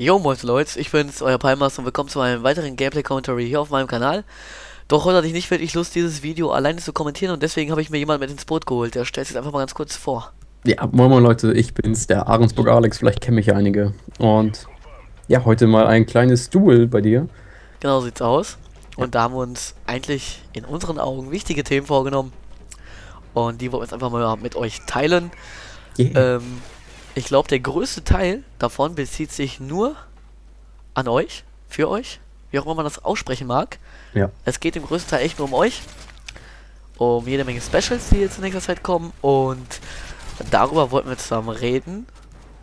Jo, moin Leute, ich bin's, euer Palmas und willkommen zu einem weiteren Gameplay-Commentary hier auf meinem Kanal. Doch heute hatte ich nicht wirklich Lust, dieses Video alleine zu kommentieren und deswegen habe ich mir jemanden mit ins Boot geholt. Der stellt sich einfach mal ganz kurz vor. Ja, moin moin Leute, ich bin's, der Ahrensburg Alex, vielleicht kennen mich ja einige. Und ja, heute mal ein kleines Duel bei dir. Genau so sieht's aus. Und da haben wir uns eigentlich in unseren Augen wichtige Themen vorgenommen. Und die wollen wir jetzt einfach mal mit euch teilen. Yeah. Ähm, ich glaube, der größte Teil davon bezieht sich nur an euch, für euch, wie auch immer man das aussprechen mag. Ja. Es geht im größten Teil echt nur um euch, um jede Menge Specials, die jetzt in nächster Zeit kommen und darüber wollten wir zusammen reden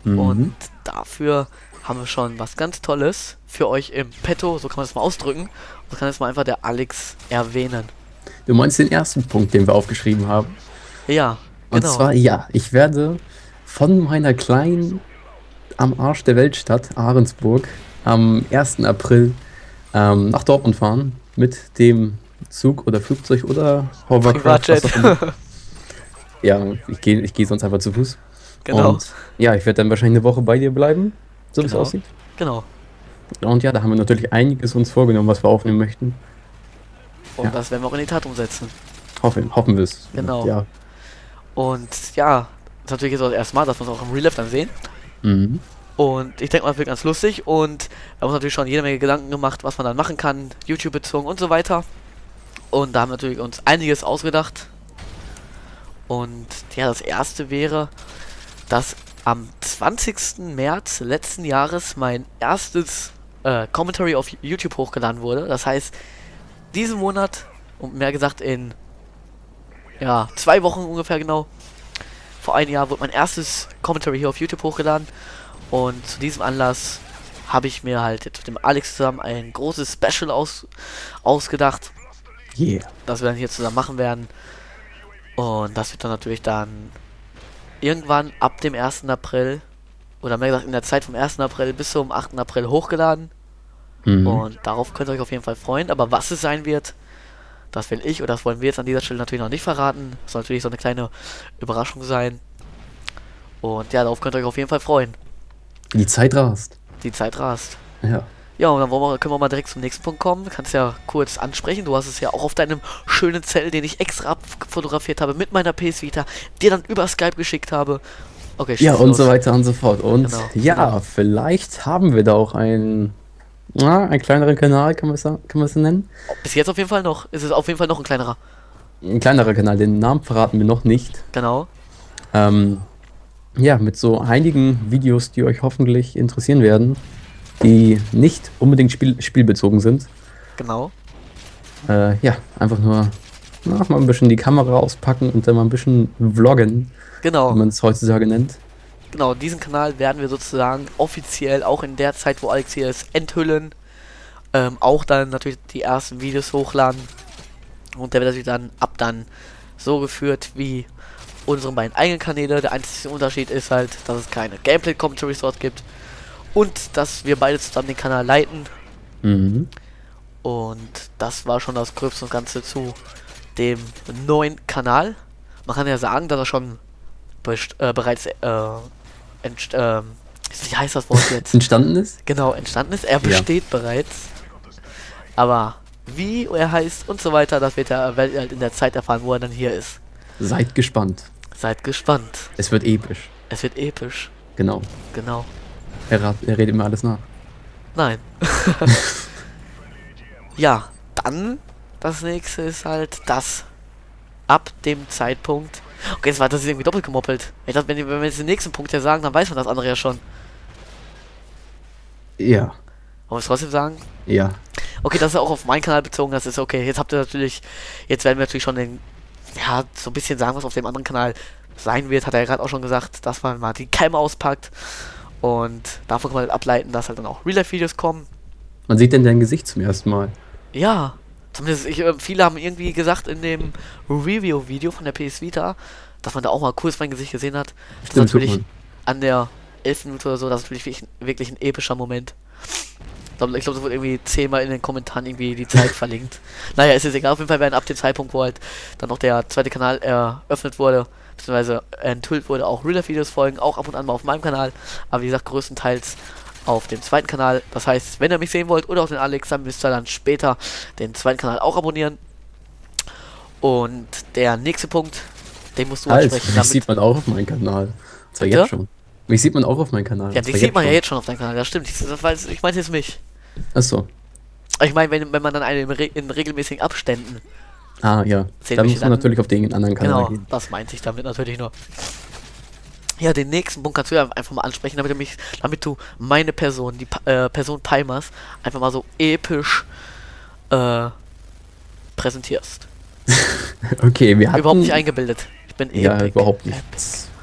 Mhm. und dafür haben wir schon was ganz Tolles für euch im Petto, so kann man das mal ausdrücken. Und das kann jetzt mal einfach der Alex erwähnen. Du meinst den ersten Punkt, den wir aufgeschrieben haben. Ja, Und genau. zwar, ja, ich werde von meiner kleinen am Arsch der Weltstadt Ahrensburg am 1. April ähm, nach Dortmund fahren mit dem Zug oder Flugzeug oder Hovercraft. Ja, ich gehe ich geh sonst einfach zu Fuß. genau. Und ja, ich werde dann wahrscheinlich eine Woche bei dir bleiben, so wie es Genau. aussieht. genau. Und ja, da haben wir natürlich einiges uns vorgenommen, was wir aufnehmen möchten. Und Ja. das werden wir auch in die Tat umsetzen. Hoffen, hoffen wir es. Genau. Ja. Und ja, ist natürlich jetzt auch das erste Mal, dass wir uns auch im Real Life dann sehen. Mhm. Und ich denke mal, das wird ganz lustig. Und wir haben uns natürlich schon jede Menge Gedanken gemacht, was man dann machen kann, YouTube bezogen und so weiter. Und da haben wir natürlich uns einiges ausgedacht. Und ja, das erste wäre, dass am 20. März letzten Jahres mein erstes äh, Commentary auf YouTube hochgeladen wurde. Das heißt, diesen Monat, und mehr gesagt in ja, zwei Wochen ungefähr genau, vor einem Jahr wurde mein erstes Commentary hier auf YouTube hochgeladen. Und zu diesem Anlass habe ich mir halt jetzt mit dem Alex zusammen ein großes Special aus, ausgedacht, Yeah. das wir dann hier zusammen machen werden. Und das wird dann natürlich dann irgendwann ab dem 1. April, oder mehr gesagt in der Zeit vom 1. April bis zum 8. April hochgeladen. Mhm. Und darauf könnt ihr euch auf jeden Fall freuen. Aber was es sein wird, das will ich oder das wollen wir jetzt an dieser Stelle natürlich noch nicht verraten. Das soll natürlich so eine kleine Überraschung sein. Und ja, darauf könnt ihr euch auf jeden Fall freuen. Die Zeit rast. Die Zeit rast. Ja. Ja, und dann wollen wir, können wir mal direkt zum nächsten Punkt kommen. Kannst ja kurz ansprechen. Du hast es ja auch auf deinem schönen Zell, den ich extra abfotografiert habe mit meiner PS Vita, dir dann über Skype geschickt habe. Okay, Ja, und los. so weiter und so fort. Und Genau, ja, genau. vielleicht haben wir da auch einen, na, einen kleineren Kanal, kann man es kann so nennen? Bis jetzt auf jeden Fall noch. Ist es auf jeden Fall noch ein kleinerer. Ein kleinerer Kanal, den Namen verraten wir noch nicht. Genau. Ähm, ja, mit so einigen Videos, die euch hoffentlich interessieren werden, die nicht unbedingt spiel spielbezogen sind. Genau. Äh, ja, einfach nur na, mal ein bisschen die Kamera auspacken und dann mal ein bisschen vloggen, Genau. wie man es heutzutage nennt. Genau, diesen Kanal werden wir sozusagen offiziell auch in der Zeit, wo Alex hier ist, enthüllen. Ähm, auch dann natürlich die ersten Videos hochladen. Und der wird natürlich dann ab dann so geführt wie unsere beiden eigenen Kanäle. Der einzige Unterschied ist halt, dass es keine Gameplay-Commentaries dort gibt. Und dass wir beide zusammen den Kanal leiten. Mhm. Und das war schon das Gröbste und Ganze zu dem neuen Kanal. Man kann ja sagen, dass er schon äh, bereits, äh, entst ähm, wie heißt das Wort jetzt? Entstanden ist? genau, entstanden ist. Er besteht bereits. Aber wie er heißt und so weiter, das wird er halt in der Zeit erfahren, wo er dann hier ist. Seid gespannt. Seid gespannt. Es wird episch. Es wird episch. Genau. Genau. Er, rat, er redet mir alles nach. Nein. ja, dann das nächste ist halt das. Ab dem Zeitpunkt. Okay, jetzt war das ist irgendwie doppelt gemoppelt. Ich dachte, wenn, wenn wir jetzt den nächsten Punkt ja sagen, dann weiß man das andere ja schon. Ja. Wollen wir es trotzdem sagen? Ja. Okay, das ist auch auf meinen Kanal bezogen, das ist okay. Jetzt habt ihr natürlich, jetzt werden wir natürlich schon den, ja, so ein bisschen sagen, was auf dem anderen Kanal sein wird, hat er ja gerade auch schon gesagt, dass man mal die Keime auspackt. Und davon kann man halt ableiten, dass halt dann auch Real-Life-Videos kommen. Man sieht denn dein Gesicht zum ersten Mal. Ja, zumindest ich, äh, viele haben irgendwie gesagt in dem Review-Video von der PS Vita, dass man da auch mal kurz mein Gesicht gesehen hat. Das ist natürlich an der 11. Minute oder so, das ist natürlich wirklich, wirklich ein epischer Moment. Ich glaube, glaub, das wurde irgendwie zehnmal in den Kommentaren irgendwie die Zeit verlinkt. Naja, ist jetzt egal, auf jeden Fall werden ab dem Zeitpunkt, wo halt dann noch der zweite Kanal eröffnet wurde, beziehungsweise enthüllt wurde, auch Real-Life-Videos folgen, auch ab und an mal auf meinem Kanal, aber wie gesagt, größtenteils auf dem zweiten Kanal. Das heißt, wenn ihr mich sehen wollt oder auch den Alex, dann müsst ihr dann später den zweiten Kanal auch abonnieren. Und der nächste Punkt, den musst du Halt, ansprechen. mich sieht man auch auf meinem Kanal. Zwar Bitte? jetzt schon. Mich sieht man auch auf meinem Kanal. ja, dich sieht man ja schon. jetzt schon auf deinem Kanal. Das stimmt. Ich, das weiß, ich meine jetzt mich. Achso. Ich meine, wenn, wenn man dann eine in, re in regelmäßigen Abständen. Ah, ja. Zählt Da mich muss man dann- natürlich auf den anderen Kanal Genau, gehen. das meinte ich damit natürlich nur. Ja, den nächsten Punkt kannst du ja einfach mal ansprechen, damit du mich, damit du meine Person, die äh, Person Palmers, einfach mal so episch äh, präsentierst. Okay, wir hatten... Überhaupt nicht eingebildet. Ich bin Ja, epic. überhaupt nicht.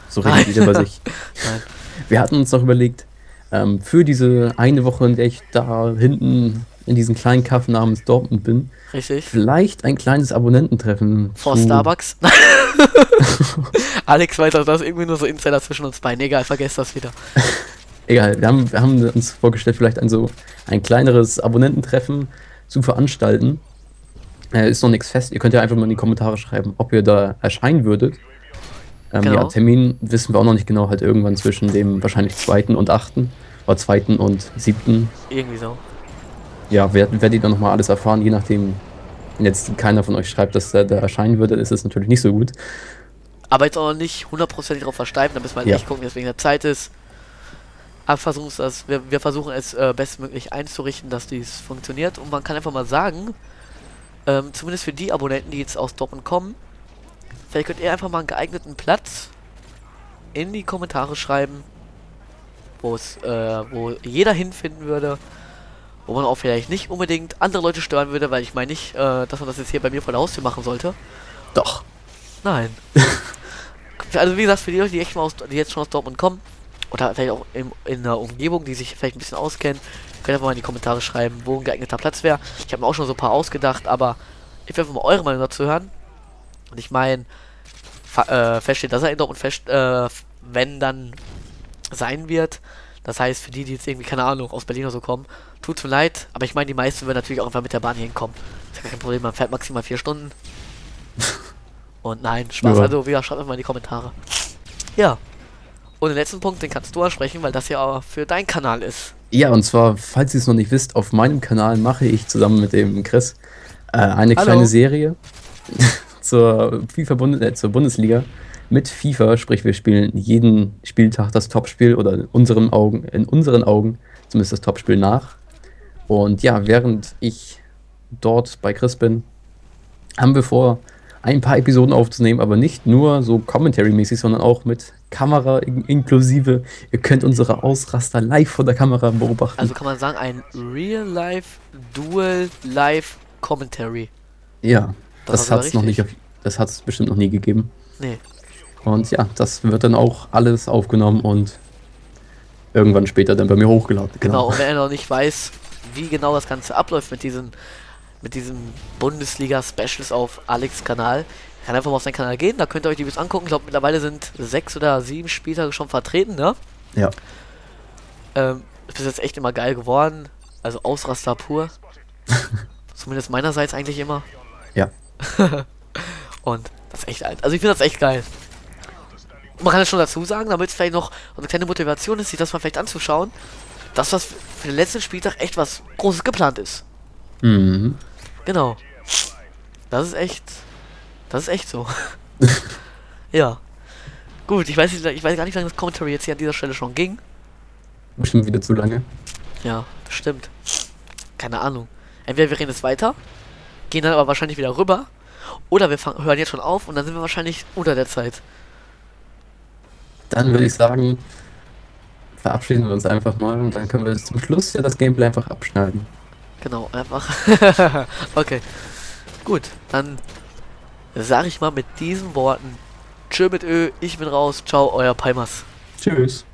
So jeder über sich. Nein. Wir hatten uns noch überlegt, ähm, für diese eine Woche, in der ich da hinten in diesem kleinen Kaff namens Dortmund bin, Richtig. vielleicht ein kleines Abonnententreffen Vor Starbucks. Alex weiß auch, das ist irgendwie nur so Insider zwischen uns beiden. Egal, vergesst das wieder. Egal, wir haben, wir haben uns vorgestellt, vielleicht ein so ein kleineres Abonnententreffen zu veranstalten. Äh, ist noch nichts fest. Ihr könnt ja einfach mal in die Kommentare schreiben, ob ihr da erscheinen würdet. Ähm, Genau. Ja, Termin wissen wir auch noch nicht genau, halt irgendwann zwischen dem wahrscheinlich 2. und 8. oder 2. und 7. Irgendwie so. Ja, wer- werdet ihr dann nochmal alles erfahren, je nachdem, jetzt keiner von euch schreibt, dass er da erscheinen würde, ist es natürlich nicht so gut. Aber jetzt auch nicht hundertprozentig drauf versteifen, da müssen wir halt Ja. echt gucken, deswegen der Zeit ist. Aber versuchen es das, wir, wir versuchen es äh, bestmöglich einzurichten, dass dies funktioniert. Und man kann einfach mal sagen, ähm, zumindest für die Abonnenten, die jetzt aus Dortmund kommen, vielleicht könnt ihr einfach mal einen geeigneten Platz in die Kommentare schreiben, wo es, äh, wo jeder hinfinden würde, wo man auch vielleicht nicht unbedingt andere Leute stören würde, weil ich meine nicht, äh, dass man das jetzt hier bei mir vor der Haustür machen sollte. Doch. Nein. also wie gesagt, für die Leute, die, echt mal aus, die jetzt schon aus Dortmund kommen, oder vielleicht auch in, in der Umgebung, die sich vielleicht ein bisschen auskennen, könnt ihr einfach mal in die Kommentare schreiben, wo ein geeigneter Platz wäre. Ich habe mir auch schon so ein paar ausgedacht, aber ich will einfach mal eure Meinung dazu hören. Und ich meine, äh, feststeht, dass er in Dortmund fest, äh, wenn dann sein wird. Das heißt, für die, die jetzt irgendwie, keine Ahnung, aus Berlin oder so kommen, tut's mir leid, aber ich meine, die meisten würden natürlich auch einfach mit der Bahn hier hinkommen. Ist ja kein Problem, man fährt maximal vier Stunden. Und nein, Spaß. Ja. Also, wieder schreibt einfach mal in die Kommentare. Ja. Und den letzten Punkt, den kannst du ansprechen, weil das ja auch für dein Kanal ist. Ja, und zwar, falls ihr es noch nicht wisst, auf meinem Kanal mache ich zusammen mit dem Chris äh, eine Hallo. kleine Serie zur FIFA Bund äh, zur Bundesliga mit FIFA, sprich wir spielen jeden Spieltag das Topspiel oder in unseren Augen, in unseren Augen zumindest das Topspiel nach. Und ja, während ich dort bei Chris bin, haben wir vor, ein paar Episoden aufzunehmen, aber nicht nur so Commentary-mäßig, sondern auch mit Kamera in inklusive. Ihr könnt unsere Ausraster live vor der Kamera beobachten. Also kann man sagen, ein Real-Life, Dual-Life Commentary. ja, Das das, hat es noch nicht, das hat es bestimmt noch nie gegeben. Nee. Und ja, das wird dann auch alles aufgenommen und irgendwann später dann bei mir hochgeladen. Genau, und wenn er noch nicht weiß, wie genau das Ganze abläuft mit diesen mit diesem Bundesliga-Specials auf Alex Kanal, kann einfach mal auf seinen Kanal gehen, da könnt ihr euch die Videos angucken. Ich glaube, mittlerweile sind sechs oder sieben Spieltage schon vertreten, ne? Ja. Ähm, ist bis jetzt echt immer geil geworden. Also Ausraster pur. Zumindest meinerseits eigentlich immer. Ja. Und das ist echt alt. Also ich finde das echt geil. Und man kann es schon dazu sagen, damit es vielleicht noch eine kleine Motivation ist, sich das mal vielleicht anzuschauen, dass was für den letzten Spieltag echt was Großes geplant ist. Mhm. Genau. Das ist echt. Das ist echt so. ja. Gut, ich weiß, nicht, ich weiß gar nicht, wie lange das Commentary jetzt hier an dieser Stelle schon ging. Bestimmt wieder zu lange. Ja, bestimmt. Keine Ahnung. Entweder wir reden jetzt weiter, gehen dann aber wahrscheinlich wieder rüber, oder wir hören jetzt schon auf und dann sind wir wahrscheinlich unter der Zeit. Dann würde ich sagen, verabschieden wir uns einfach mal und dann können wir zum Schluss ja das Gameplay einfach abschneiden. Genau, einfach. okay. Gut, dann sage ich mal mit diesen Worten. Tschö mit Ö, ich bin raus. Ciao, euer Palmas. Tschüss.